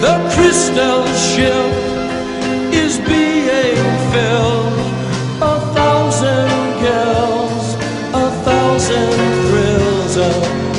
The crystal ship is being filled. A thousand girls, a thousand thrills, a.